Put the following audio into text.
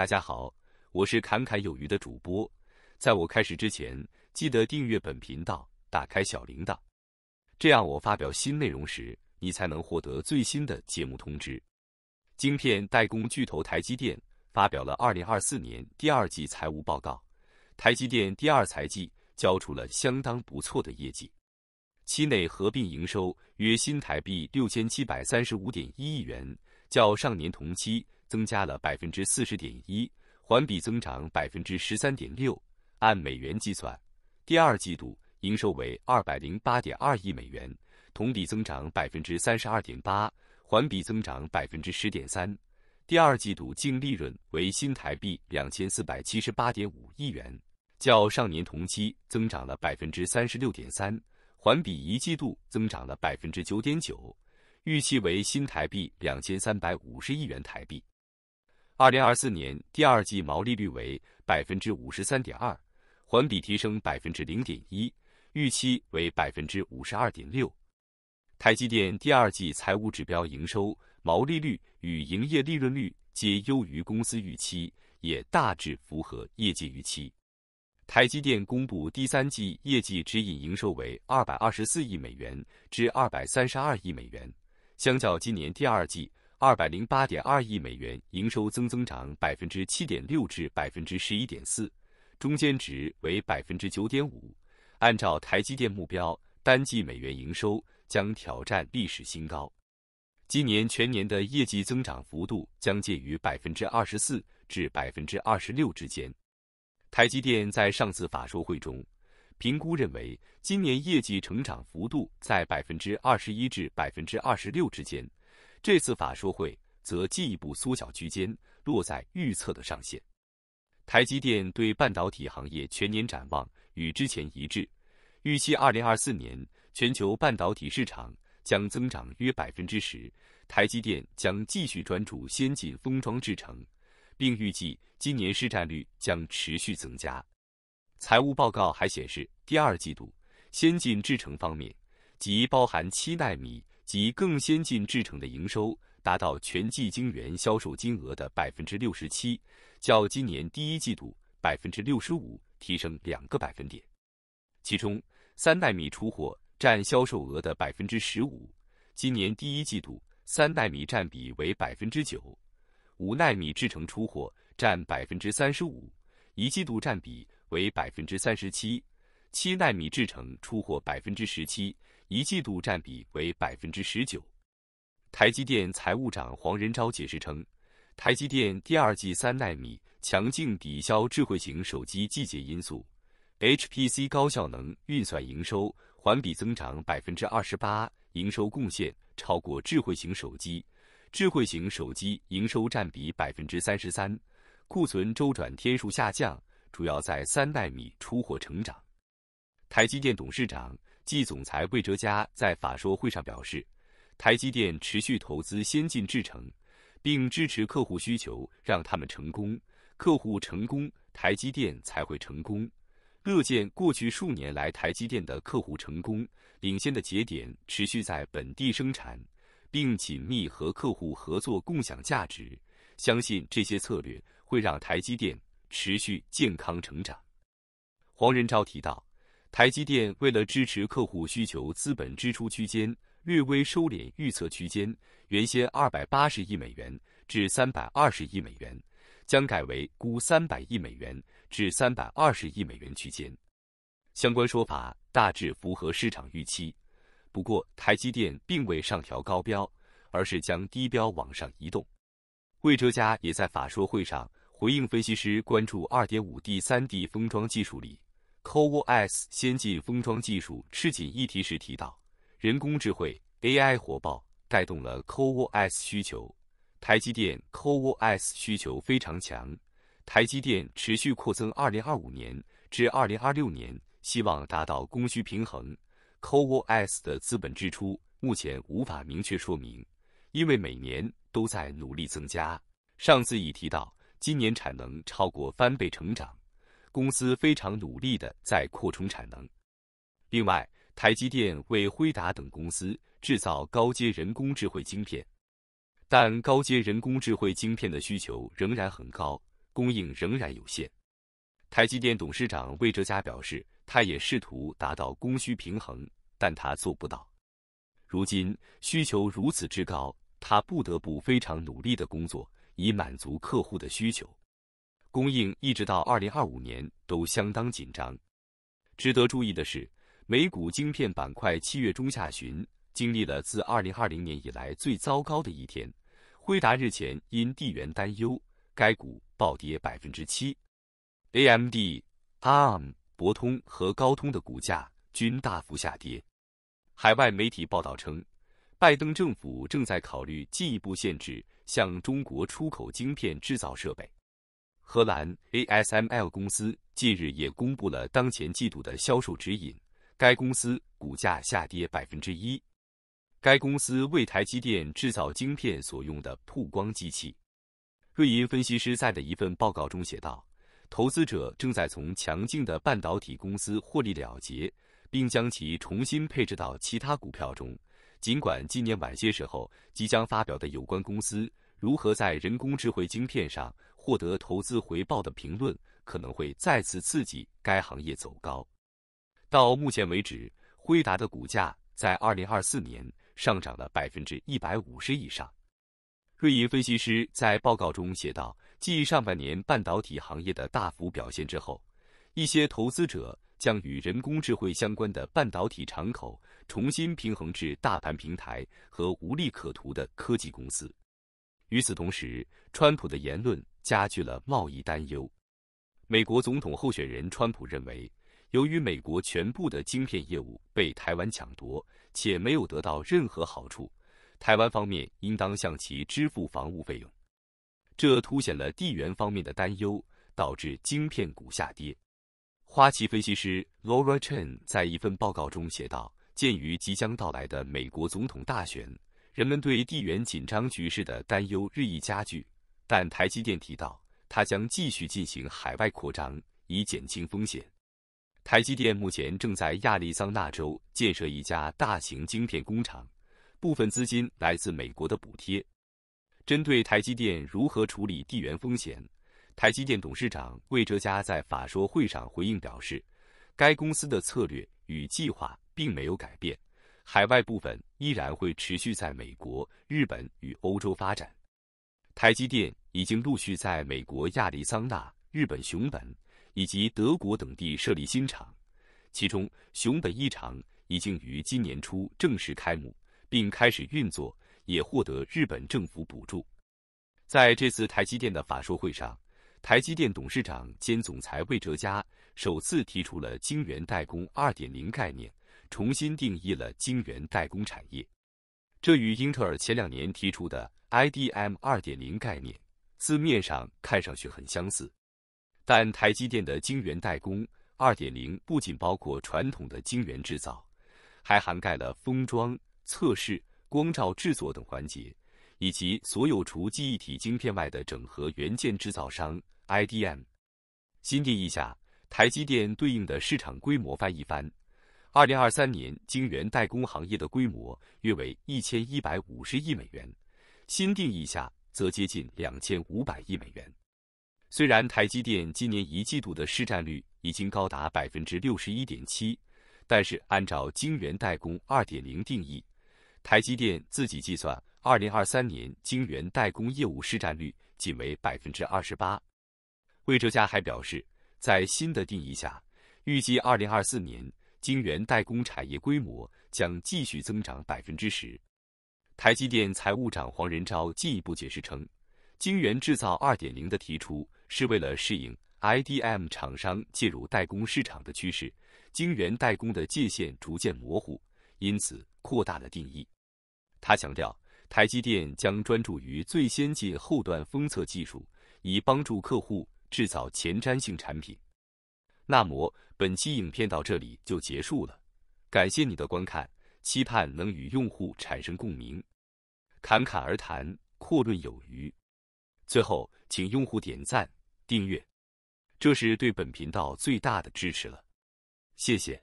大家好，我是侃侃有余的主播。在我开始之前，记得订阅本频道，打开小铃铛，这样我发表新内容时，你才能获得最新的节目通知。晶片代工巨头台积电发表了二零二四年第二季财务报告，台积电第二财季交出了相当不错的业绩，期内合并营收约新台币六千七百三十五点一亿元，较上年同期。增加了百分之四十点一，环比增长百分之十三点六。按美元计算，第二季度营收为二百零八点二亿美元，同比增长百分之三十二点八，环比增长百分之十点三。第二季度净利润为新台币两千四百七十八点五亿元，较上年同期增长了百分之三十六点三，环比一季度增长了百分之九点九，预期为新台币两千三百五十亿元台币。二零二四年第二季毛利率为百分之五十三点二，环比提升百分之零点一，预期为百分之五十二点六。台积电第二季财务指标营收、毛利率与营业利润率皆优于公司预期，也大致符合业界预期。台积电公布第三季业绩指引，营收为二百二十四亿美元至二百三十二亿美元，相较今年第二季。二百零八点二亿美元营收增增长百分之七点六至百分之十一点四，中间值为百分之九点五。按照台积电目标，单季美元营收将挑战历史新高。今年全年的业绩增长幅度将介于百分之二十四至百分之二十六之间。台积电在上次法说会中评估认为，今年业绩成长幅度在百分之二十一至百分之二十六之间。这次法说会则进一步缩小区间，落在预测的上限。台积电对半导体行业全年展望与之前一致，预期二零二四年全球半导体市场将增长约百分之十。台积电将继续专注先进封装制程，并预计今年市占率将持续增加。财务报告还显示，第二季度先进制程方面，即包含七纳米。及更先进制程的营收达到全季晶圆销售金额的百分之六十七，较今年第一季度百分之六十五提升两个百分点。其中，三纳米出货占销售额的百分之十五，今年第一季度三纳米占比为百分之九；五纳米制程出货占百分之三十五，一季度占比为百分之三十七；七纳米制程出货百分之十七。一季度占比为百分之十九。台积电财务长黄仁昭解释称，台积电第二季三纳米强劲抵消智慧型手机季节因素，HPC 高效能运算营收环比增长百分之二十八，营收贡献超过智慧型手机，智慧型手机营收占比百分之三十三，库存周转天数下降，主要在三纳米出货成长。台积电董事长。季总裁魏哲嘉在法说会上表示，台积电持续投资先进制程，并支持客户需求，让他们成功。客户成功，台积电才会成功。乐见过去数年来台积电的客户成功，领先的节点持续在本地生产，并紧密和客户合作共享价值。相信这些策略会让台积电持续健康成长。黄仁昭提到。台积电为了支持客户需求，资本支出区间略微收敛预测区间，原先二百八十亿美元至三百二十亿美元，将改为估三百亿美元至三百二十亿美元区间。相关说法大致符合市场预期。不过，台积电并未上调高标，而是将低标往上移动。魏哲家也在法说会上回应分析师关注二点五 D、三 D 封装技术里。CoWoS 先进封装技术吃紧议题时提到，人工智慧 AI 火爆带动了 CoWoS 需求，台积电 CoWoS 需求非常强，台积电持续扩增，二零二五年至二零二六年希望达到供需平衡。CoWoS 的资本支出目前无法明确说明，因为每年都在努力增加。上次已提到，今年产能超过翻倍成长。公司非常努力的在扩充产能。另外，台积电为辉达等公司制造高阶人工智慧晶片，但高阶人工智慧晶片的需求仍然很高，供应仍然有限。台积电董事长魏哲嘉表示，他也试图达到供需平衡，但他做不到。如今需求如此之高，他不得不非常努力的工作，以满足客户的需求。供应一直到二零二五年都相当紧张。值得注意的是，美股晶片板块七月中下旬经历了自二零二零年以来最糟糕的一天。辉达日前因地缘担忧，该股暴跌百分之七。AMD、ARM、博通和高通的股价均大幅下跌。海外媒体报道称，拜登政府正在考虑进一步限制向中国出口晶片制造设备。荷兰 ASML 公司近日也公布了当前季度的销售指引，该公司股价下跌百分之一。该公司为台积电制造晶片所用的曝光机器。瑞银分析师在的一份报告中写道。投资者正在从强劲的半导体公司获利了结，并将其重新配置到其他股票中。尽管今年晚些时候即将发表的有关公司如何在人工智慧晶片上获得投资回报的评论，可能会再次刺激该行业走高。到目前为止，辉达的股价在二零二四年上涨了百分之一百五十以上。瑞银分析师在报告中写道。继上半年半导体行业的大幅表现之后，一些投资者将与人工智慧相关的半导体敞口重新平衡至大盘平台和无利可图的科技公司。与此同时，川普的言论加剧了贸易担忧。美国总统候选人川普认为，由于美国全部的晶片业务被台湾抢夺，且没有得到任何好处，台湾方面应当向其支付防务费用。这凸显了地缘方面的担忧，导致晶片股下跌。花旗分析师 Laura Chen 在一份报告中写道：“鉴于即将到来的美国总统大选，人们对地缘紧张局势的担忧日益加剧。但台积电提到，它将继续进行海外扩张，以减轻风险。台积电目前正在亚利桑那州建设一家大型晶片工厂，部分资金来自美国的补贴。”针对台积电如何处理地缘风险，台积电董事长魏哲嘉在法说会上回应表示，该公司的策略与计划并没有改变，海外部分依然会持续在美国、日本与欧洲发展。台积电已经陆续在美国亚利桑那、日本熊本以及德国等地设立新厂，其中熊本一厂已经于今年初正式开幕并开始运作。也获得日本政府补助。在这次台积电的法说会上，台积电董事长兼总裁魏哲嘉首次提出了“晶圆代工二点零”概念，重新定义了晶圆代工产业。这与英特尔前两年提出的 IDM 二点零概念字面上看上去很相似，但台积电的晶圆代工二点零不仅包括传统的晶圆制造，还涵盖了封装、测试。光照制作等环节，以及所有除记忆体晶片外的整合元件制造商 （IDM）。新定义下，台积电对应的市场规模翻一番。二零二三年，晶圆代工行业的规模约为一千一百五十亿美元，新定义下则接近两千五百亿美元。虽然台积电今年一季度的市占率已经高达百分之六十一点七，但是按照晶圆代工二点零定义。台积电自己计算，二零二三年晶圆代工业务市占率仅为百分之二十八。魏哲嘉还表示，在新的定义下，预计二零二四年晶圆代工产业规模将继续增长百分之十。台积电财务长黄仁昭进一步解释称，晶圆制造二点零的提出是为了适应 IDM 厂商介入代工市场的趋势，晶圆代工的界限逐渐模糊。因此，扩大了定义。他强调，台积电将专注于最先进后端封测技术，以帮助客户制造前瞻性产品。那么，本期影片到这里就结束了，感谢你的观看，期盼能与用户产生共鸣。侃侃而谈，阔论有余。最后，请用户点赞、订阅，这是对本频道最大的支持了。谢谢。